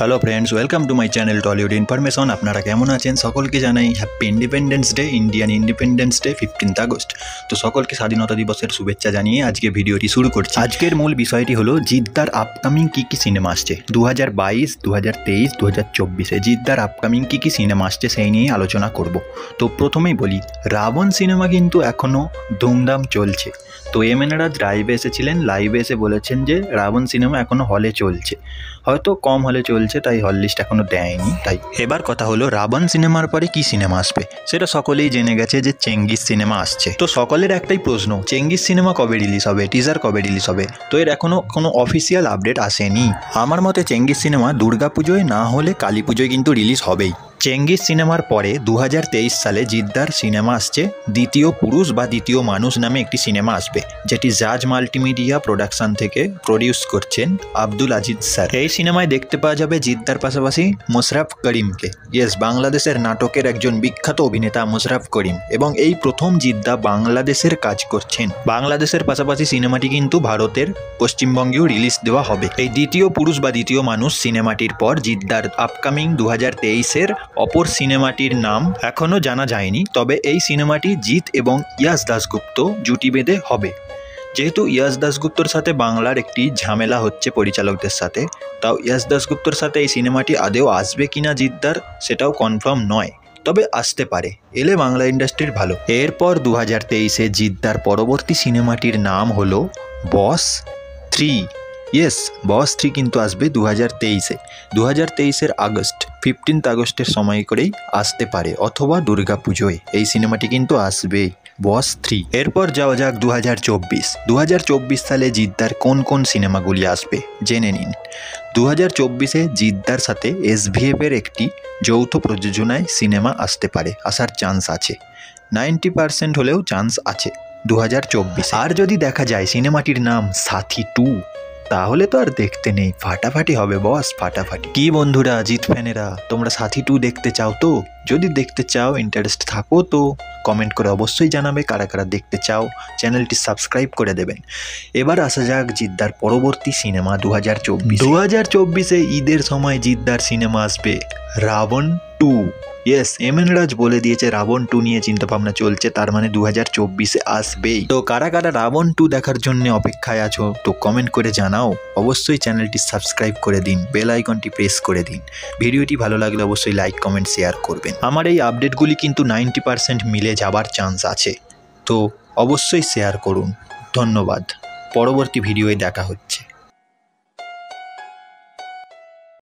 Hello friends welcome to my channel Tollywood information আপনারা কেমন আছেন? সকলকে জানাই happy independence day Indian independence day fifteenth August তো সকলকে স্বাধীনতা দিবসের শুভেচ্ছা জানিয়ে আজকে ভিডিওটি শুরু করছি। আজকের মূল বিষয়টি হলো জিদ্দার আপকামিং কী কী সিনেমা আসছে? দু হাজার বাইশ দু হাজার তেইশ দু হাজার চব্বিশে জিদ্দার আপকামিং কী কী সিনেমা আসছে সেই নিয়ে আলোচনা করব। তো প্রথমেই বলি, রাবণ সিনেমা কিন্তু এখনও ধুমধাম চলছে। তো এমএনরা লাইভে এসেছিলেন লাইভে এসে বলেছেন যে রাবণ সিনেমা এখনও হলে চলছে। হয়তো কম হলে চলছে, তাই হল লিস্ট এখনও দেয়নি, তাই। এবার কথা হলো, রাবণ সিনেমার পরে কি সিনেমা আসবে? সেটা সকলেই জেনে গেছে যে চেঙ্গিস সিনেমা আসছে। তো সকলের একটাই প্রশ্ন, চেঙ্গিস সিনেমা কবে রিলিজ হবে? টিজার কবে রিলিজ হবে? তো এর এখনও কোনো অফিসিয়াল আপডেট আসেনি। আমার মতে চেঙ্গিস সিনেমা দুর্গাপুজোয় না হলে কালী পুজোয় কিন্তু রিলিজ হবেই। চেঙ্গিস সিনেমার পরে দু হাজার তেইশ সালে জিদ্দার সিনেমা আসছে দ্বিতীয় পুরুষ বা দ্বিতীয় মানুষ নামে একটি সিনেমা আসবে, যেটি জাজ মাল্টিমিডিয়া প্রোডাকশন থেকে প্রডিউস করছেন আব্দুল আজিজ স্যার। এই সিনেমায় দেখতে পাওয়া যাবে জিদ্দার পাশাপাশি মোশরাফ করিমকে। ইয়েস, বাংলাদেশের নাটকের একজন বিখ্যাত অভিনেতা মোশরাফ করিম এবং এই প্রথম জিদ্দা বাংলাদেশের কাজ করছেন। বাংলাদেশের পাশাপাশি সিনেমাটি কিন্তু ভারতের পশ্চিমবঙ্গেও রিলিজ দেওয়া হবে। এই দ্বিতীয় পুরুষ বা দ্বিতীয় মানুষ সিনেমাটির পর জিদ্দার আপকামিং দু হাজার তেইশের অপর সিনেমাটির নাম এখনও জানা যায়নি, তবে এই সিনেমাটি জিৎ এবং ইয়াস দাসগুপ্ত জুটি বেঁধে হবে। যেহেতু ইয়াস দাসগুপ্তর সাথে বাংলার একটি ঝামেলা হচ্ছে পরিচালকদের সাথে, তাও ইয়াস দাসগুপ্তর সাথে এই সিনেমাটি আদেও আসবে কিনা জিদ্দার সেটাও কনফার্ম নয়, তবে আসতে পারে, এলে বাংলা ইন্ডাস্ট্রির ভালো। এরপর দু হাজার তেইশে জিদ্দার পরবর্তী সিনেমাটির নাম হলো boss three. Yes, boss three কিন্তু আসবে দু হাজার তেইশে। দু হাজার তেইশের আগস্ট ফিফটিন্থ আগস্টের সময় করেই আসতে পারে, অথবা দুর্গা পুজোয়। এই সিনেমাটি কিন্তু আসবেই। বস থ্রি এরপর যাওয়া যাক দু হাজার চব্বিশ। দু হাজার চব্বিশ সালে জিদ্দার কোন কোন সিনেমাগুলি আসবে, জেনে নিন। দু হাজার চব্বিশে জিদ্দার সাথে এসভিএফের একটি যৌথ প্রযোজনায় সিনেমা আসতে পারে, আসার চান্স আছে। নাইনটি পার্সেন্ট হলেও চান্স আছে দু হাজার চব্বিশ। আর যদি দেখা যায় সিনেমাটির নাম সাথী টু তাহলে তো আর দেখতে নেই। ফাটাফাটি হবে, বস, ফাটাফাটি। কি বন্ধুরা জিৎ ফ্যানেরা? তোমরা সাথী টু দেখতে চাও তো? যদি দেখতে চাও ইন্টারেস্ট থাকো তো কমেন্ট করে অবশ্যই জানাবে কারা কারা দেখতে চাও। চ্যানেলটি সাবস্ক্রাইব করে দেবেন। এবার আসা যাক জিদ্দার পরবর্তী সিনেমা দু হাজার চব্বিশ। দু হাজার চব্বিশে ঈদের সময় জিদ্দার সিনেমা আসবে Raavan two. Yes M N Raj বলে দিয়েছে রাবণ টু নিয়ে চিন্তাভাবনা চলছে, তার মানে দু হাজার চব্বিশে আসবেই। তো কারা কারা রাবণ টু দেখার জন্য অপেক্ষায় আছো, তো কমেন্ট করে জানাও। অবশ্যই চ্যানেলটি সাবস্ক্রাইব করে দিন বেল আইকনটি প্রেস করে দিন। ভিডিওটি ভালো লাগলে অবশ্যই লাইক কমেন্ট শেয়ার করবেন। আমার এই আপডেটগুলি কিন্তু নাইনটি পার্সেন্ট মিলে যাবার চান্স আছে। তো অবশ্যই শেয়ার করুন। ধন্যবাদ। পরবর্তী ভিডিওয়ে দেখা হচ্ছে।